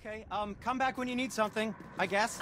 Okay, um, come back when you need something, I guess.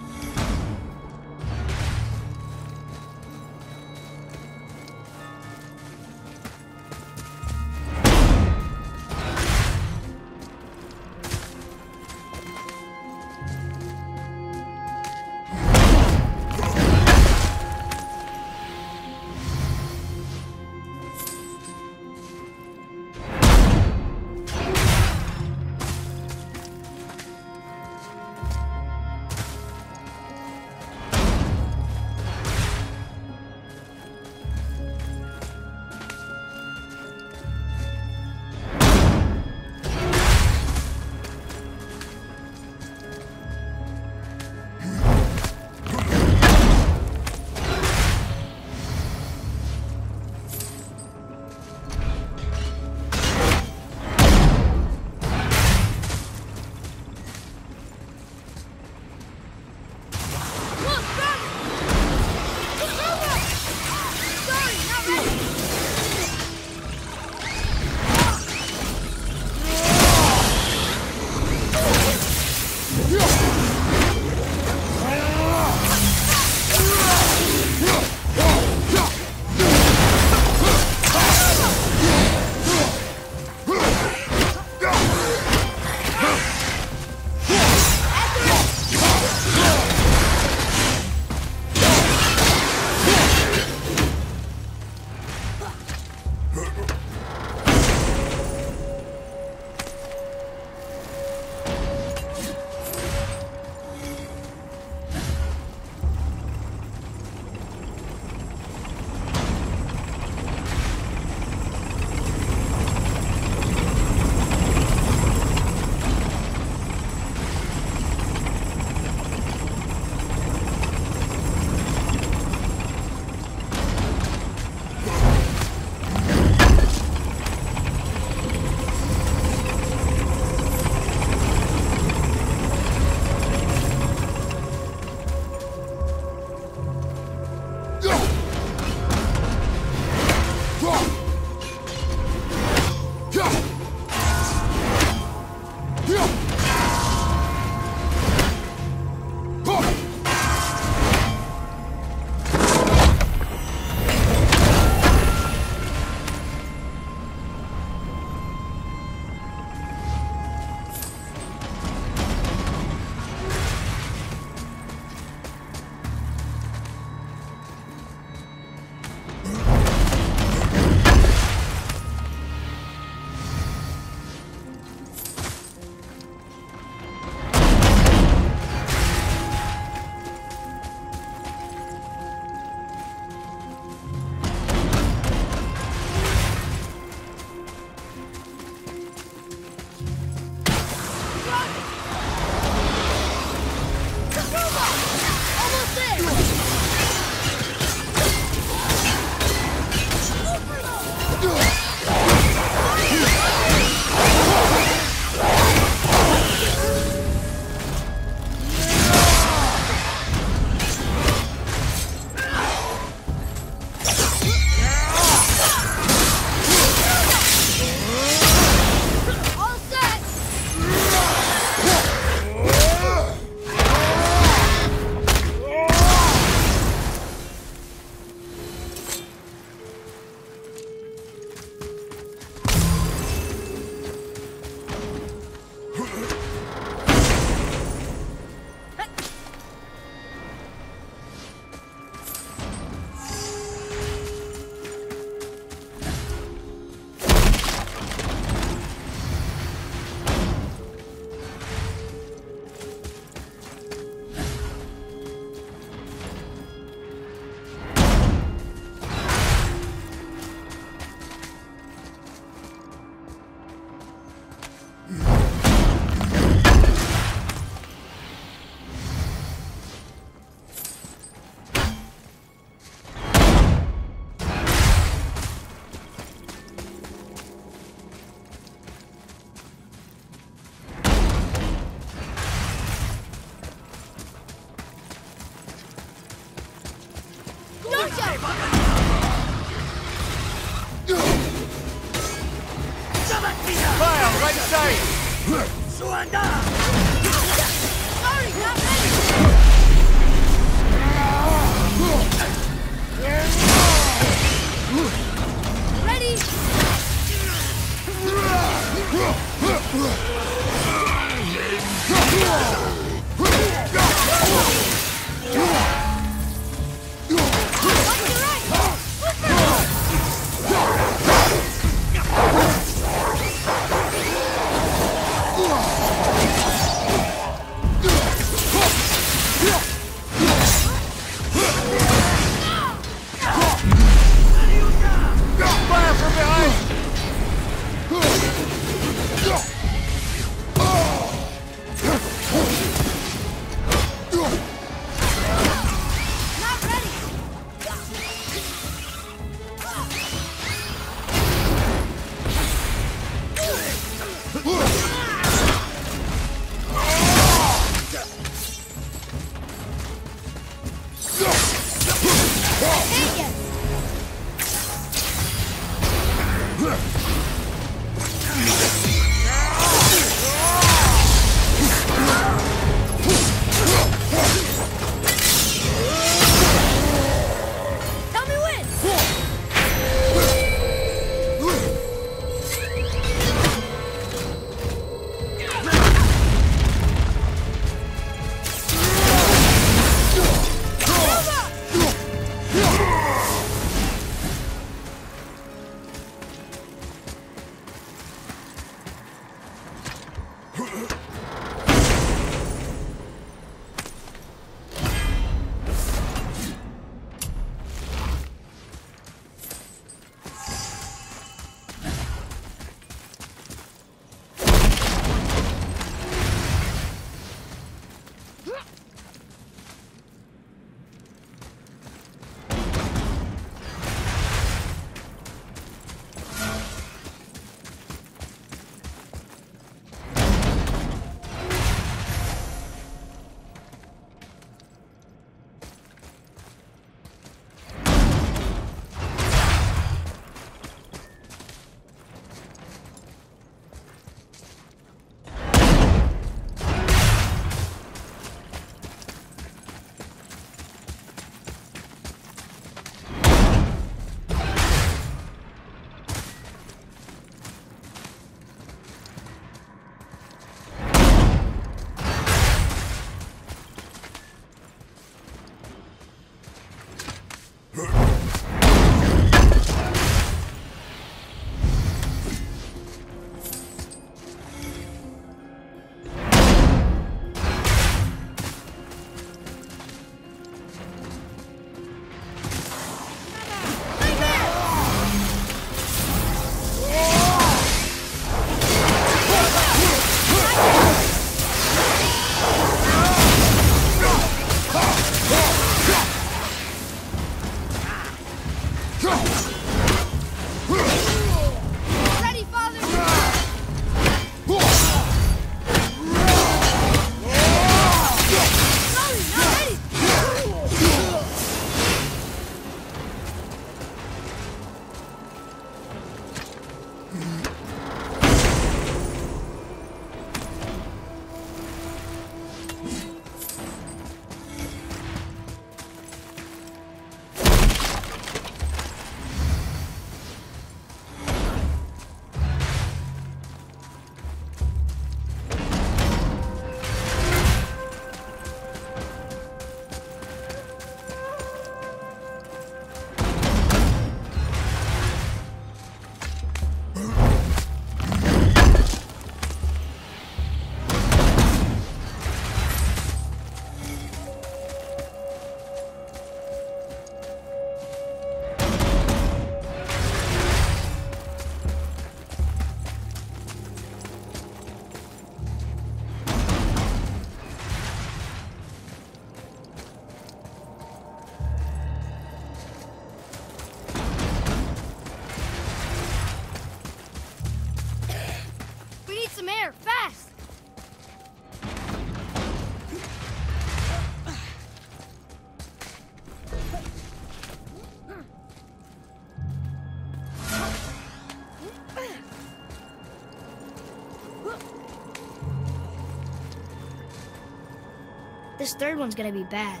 This third one's gonna be bad.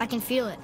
I can feel it.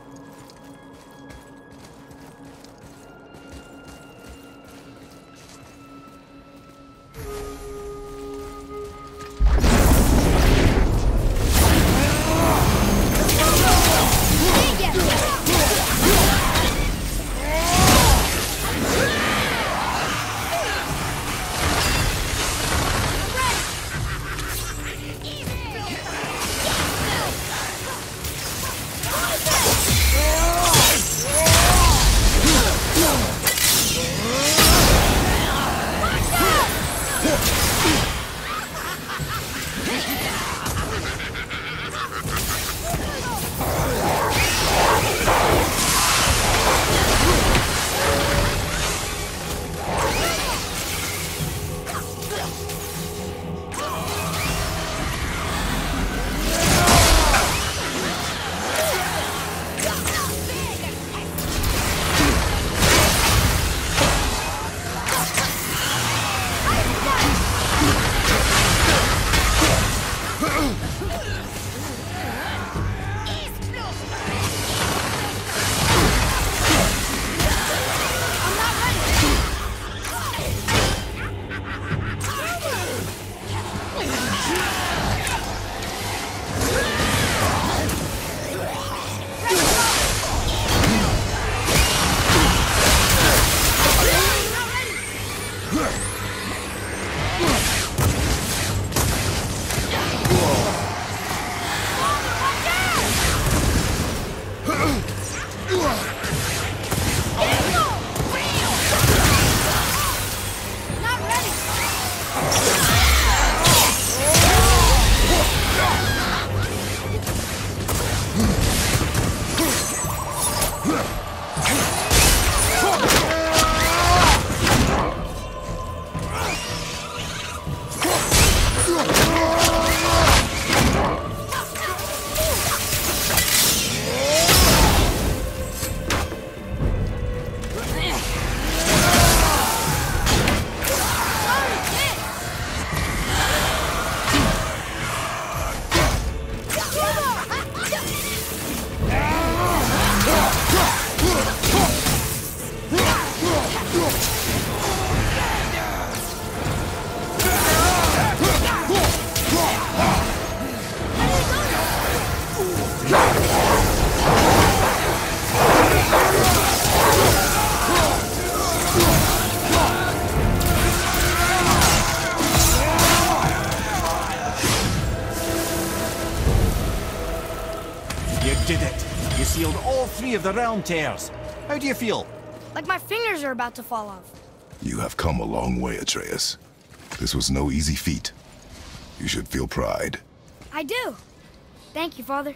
Sealed all three of the realm tears. How do you feel? Like my fingers are about to fall off. You have come a long way, Atreus. This was no easy feat. You should feel pride. I do. Thank you, Father.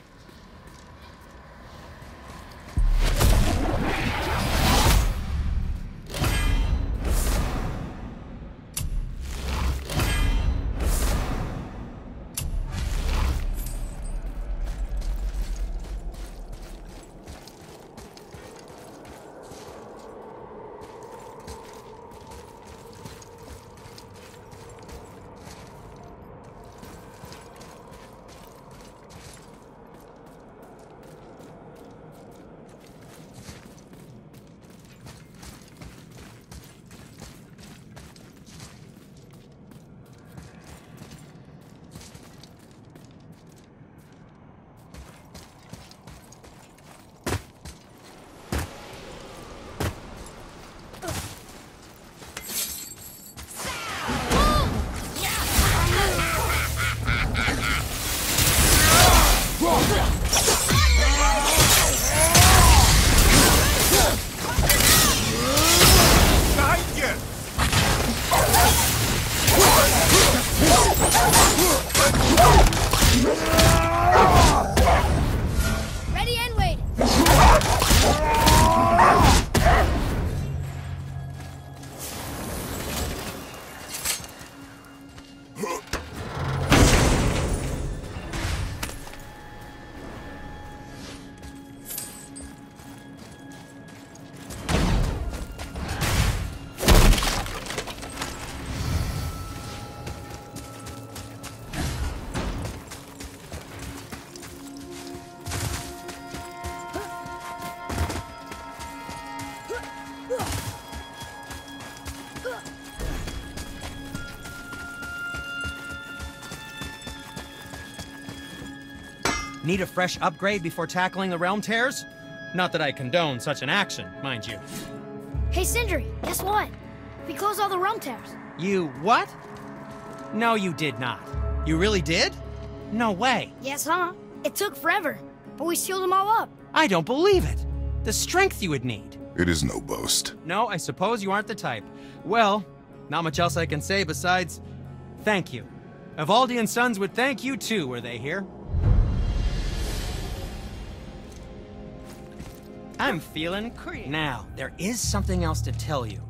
Need a fresh upgrade before tackling the realm tears? Not that I condone such an action, mind you. Hey, Sindri, guess what? We closed all the realm tears. You what? No, you did not. You really did? No way. Yes, huh? It took forever, but we sealed them all up. I don't believe it. The strength you would need. It is no boast. No, I suppose you aren't the type. Well, not much else I can say besides thank you. Ivaldi and Sons would thank you too, were they here. I'm feeling cre- Now, there is something else to tell you.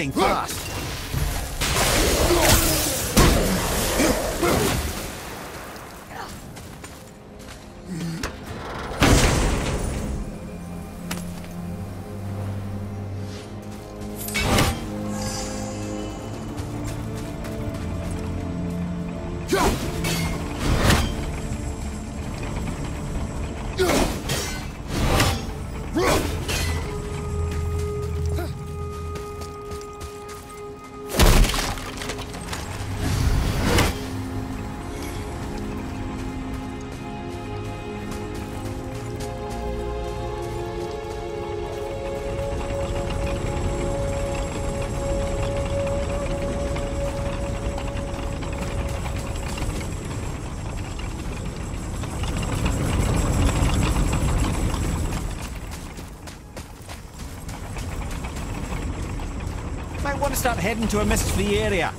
Fading to start heading to a mist-free area.